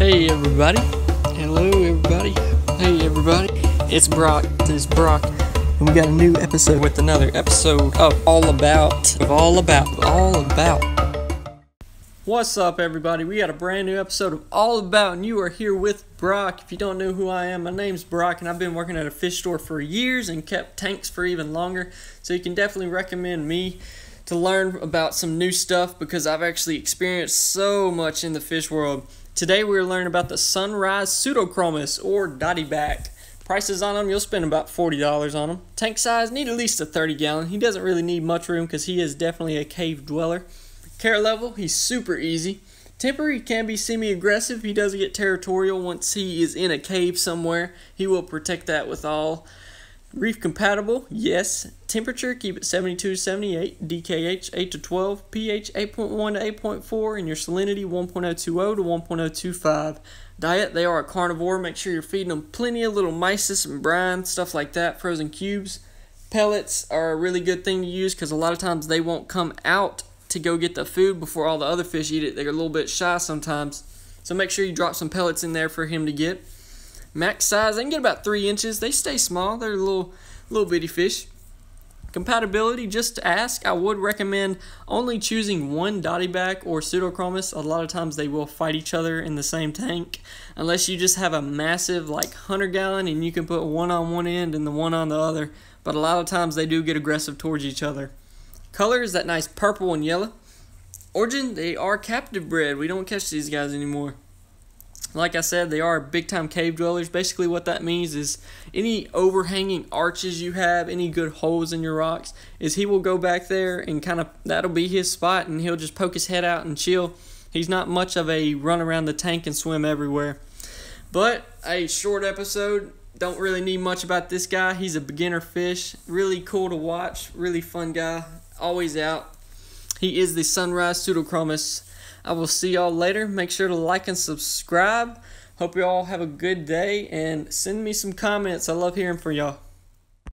Hey everybody. Hello everybody. Hey everybody. It's Brock. It's Brock. And we got a new episode with another episode of All About. Of All About. All About. What's up everybody? We got a brand new episode of All About and you are here with Brock. If you don't know who I am, my name's Brock and I've been working at a fish store for years and kept tanks for even longer. So you can definitely recommend me to learn about some new stuff because I've actually experienced so much in the fish world. Today we're learning about the Sunrise Pseudochromis or dotty back. Prices on them, you'll spend about $40 on them. Tank size, need at least a 30 gallon. He doesn't really need much room because he is definitely a cave dweller. Care level, he's super easy. Temper, he can be semi-aggressive. He does get territorial once he is in a cave somewhere. He will protect that with all Reef compatible, yes. Temperature, keep it 72 to 78. DKH, 8 to 12. pH, 8.1 to 8.4. And your salinity, 1.020 to 1.025. Diet, they are a carnivore. Make sure you're feeding them plenty of little mysis and brine, stuff like that, frozen cubes. Pellets are a really good thing to use because a lot of times they won't come out to go get the food before all the other fish eat it. They're a little bit shy sometimes. So make sure you drop some pellets in there for him to get. Max size, they can get about three inches. They stay small. They're little, little bitty fish. Compatibility, just to ask, I would recommend only choosing one dotty back or pseudochromis. A lot of times they will fight each other in the same tank. Unless you just have a massive like 100 gallon and you can put one on one end and the one on the other. But a lot of times they do get aggressive towards each other. Color is that nice purple and yellow. Origin, they are captive bred. We don't catch these guys anymore. Like I said, they are big time cave dwellers. Basically, what that means is any overhanging arches you have, any good holes in your rocks, is he will go back there and kind of that'll be his spot, and he'll just poke his head out and chill. He's not much of a run around the tank and swim everywhere. But a short episode. Don't really need much about this guy. He's a beginner fish. Really cool to watch. Really fun guy. Always out. He is the Sunrise Pseudochromis I will see y'all later. Make sure to like and subscribe. Hope you all have a good day and send me some comments. I love hearing from y'all.